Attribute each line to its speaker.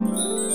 Speaker 1: Música